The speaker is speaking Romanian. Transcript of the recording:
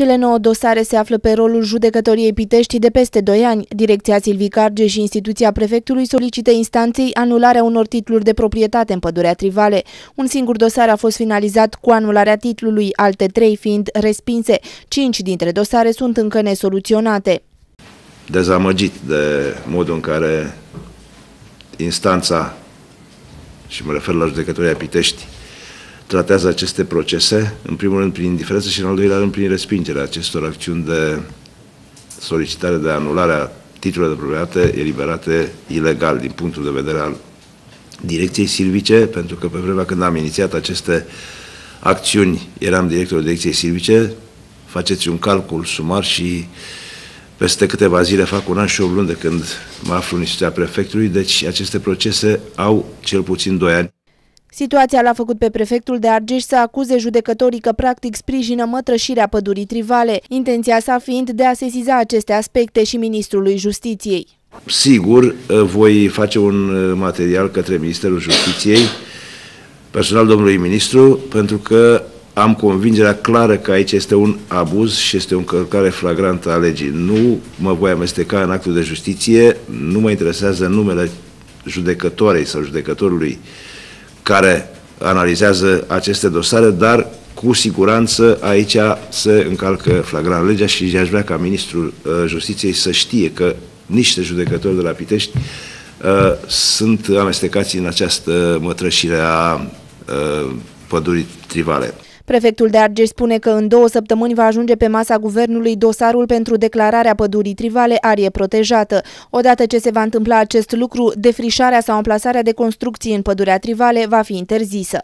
Cele nouă dosare se află pe rolul judecătoriei Pitești de peste 2 ani. Direcția Silvicarge și instituția prefectului solicită instanței anularea unor titluri de proprietate în pădurea Trivale. Un singur dosar a fost finalizat cu anularea titlului, alte trei fiind respinse. Cinci dintre dosare sunt încă nesoluționate. Dezamăgit de modul în care instanța, și mă refer la judecătoria Pitești, tratează aceste procese, în primul rând prin indiferență și în al doilea rând prin respingerea acestor acțiuni de solicitare de anulare a titlurilor de proprietate eliberate ilegal din punctul de vedere al direcției silvice, pentru că pe vremea când am inițiat aceste acțiuni, eram directorul direcției silvice, faceți un calcul sumar și peste câteva zile fac un an și o luni de când mă aflu în instituția prefectului, deci aceste procese au cel puțin doi ani. Situația l-a făcut pe prefectul de Argeș să acuze judecătorii că practic sprijină mătrășirea pădurii trivale, intenția sa fiind de a sesiza aceste aspecte și Ministrului Justiției. Sigur, voi face un material către Ministerul Justiției, personal domnului ministru, pentru că am convingerea clară că aici este un abuz și este o încălcare flagrantă a legii. Nu mă voi amesteca în actul de justiție, nu mă interesează numele judecătoarei sau judecătorului care analizează aceste dosare, dar cu siguranță aici se încalcă flagrant legea și aș vrea ca Ministrul uh, Justiției să știe că niște judecători de la Pitești uh, sunt amestecați în această mătrășire a uh, pădurii trivale. Prefectul de Argeș spune că în două săptămâni va ajunge pe masa guvernului dosarul pentru declararea pădurii trivale arie protejată. Odată ce se va întâmpla acest lucru, defrișarea sau amplasarea de construcții în pădurea trivale va fi interzisă.